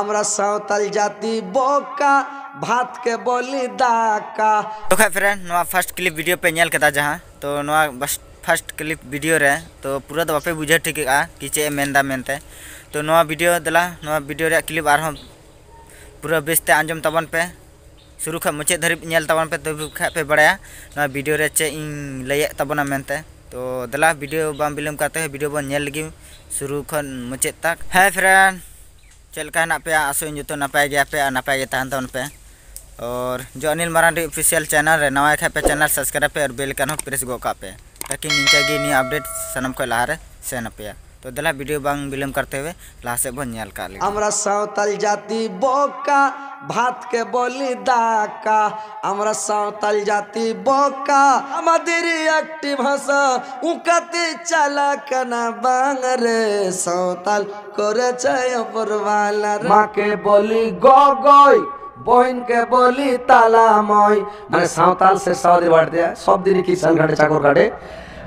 আমরা সাঁওতাল জাতি বোকা ভাত के बोली दाका तो खैर फ्रेंड नवा फर्स्ट क्लिप वीडियो पे नेल कदा जहाँ तो नवा बस फर्स्ट क्लिप वीडियो रे तो पूरा तो बापे बुझे ठीक कि चे मेनदा मेनते तो नवा वीडियो दला नवा वीडियो रे क्लिप आरहम पूरा बेसते आंजम तबन पे शुरू खा मुचे धरी नेल तबन पे तो खा पे बड़ाया नवा वीडियो रे चे इन लय तबना मेनते तो दला वीडियो बाम बिलम करते हैं वीडियो बन नेल लगी शुरू खन मुचे तक है फ्रेंड चल का पे आसो जो नपाय गया नपाय तहन पे और जो अनिल मारांडी ऑफिशियल चैनल है नवा खा पे चैनल सब्सक्राइब पे और बेल का प्रेस गो का पे ताकि निकागी अपडेट सनम को लहारे सेन पे तो दला वीडियो बांग विलम्ब करते हुए लहा से बन नेल का लगे আমরা সাঁওতাল জাতি বোকা ভাত के बोली দাকা আমরা সাঁওতাল জাতি বোকা আমাদের একটি ভাষা উকাতে চালাক না বাংরে সাঁওতাল করেছে অপরওয়ালা মাকে বলি গগই বহিনকে বলি তালাময় মানে সাঁওতাল সে সাউদি বাড়তে সব দিনই কিষান ঘাটে চাকর ঘাটে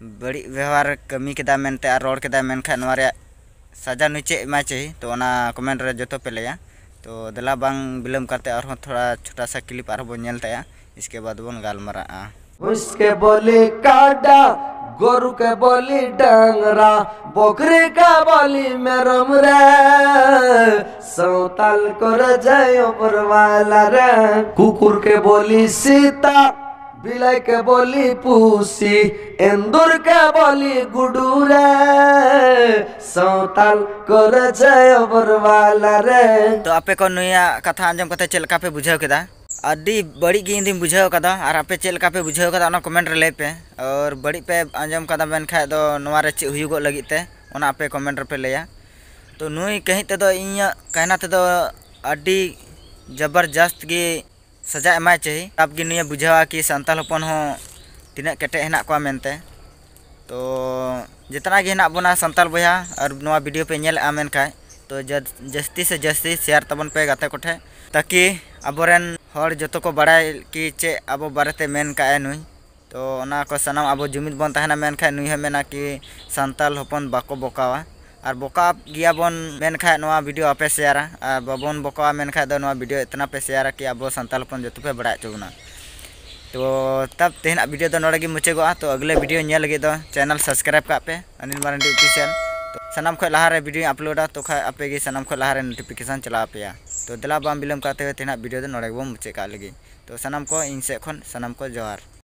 बड़ी व्यवहार कमी किया मनते रोड किया मनखान सजा नुचे एमा चाहिए तो कमेंट रे जो पे लिया तो दला बांग विलम करते और थोड़ा छोटा सा क्लिप और बोलते इसके बाद बन गलमारा उसके बोली काटा गोरु के बोली डंगरा, बकरी का बोली मेरम रे। सौताल कर जायो परवाला रे। कुकुर के बोली सीता সীতা বিলাইকে বলি পুসি এন্দুরকে বলি গুডু রে সাঁওতাল করে যায় ওপরওয়ালা রে तो आपे को नुया कथा आंजम कते चल का पे बुझाव केदा अड्डी बड़ी गी दिन बुझाव कदा और आपे चल का पे बुझाव कदा ना कमेंट रे ले पे और बड़ी पे आंजम कदा मेन खाय दो नवा रे चे हुयुगो लगी ते ओना आपे कमेंट रे पे लेया तो नुई कहीं ते दो इया कहना ते दो अड्डी जबरदस्त गी सजा एमा चाहिए आप गी बुझावा कि संताल हपन हो, तिना केटे हेना को मेनते। तो जितना गे हेना बोना संताल बया और वीडियो पे नेल तो जस्ती से जस्ती शेयर तबन पे गाते कोठे, ताकि अबोरेन हर जतो को बड़ाय कि चे अब बारेते मेन का नुई। तो ओना को सनाम अब जुमिद बन तहना मेन नुई है मेना कि संताल हपन बाको बोकावा। और बोका गिया बन मेन खाय नवा वीडियो आपे शेयरा और बाबन बोकावा मेन खाय दो नवा इतना पे शेयरा कि अब हपन जतो पे बड़ाय चुना तो तब तेहना वीडियो तो नोड़े मुचागोआ तो अगले वीडियो नेल दो चैनल सब्सक्राइब का पे अनिल मारंडी ऑफिशियल तो सनाम खो लहारे वीडियो अपलोडा तो खा आपे गे सनाम खो लहारे नोटिफिकेशन चला पे तो दिला बिलम करते हुए तेना वीडियो तो नोड़े बो मुचे लगे तो सनाम को इन से को जोहार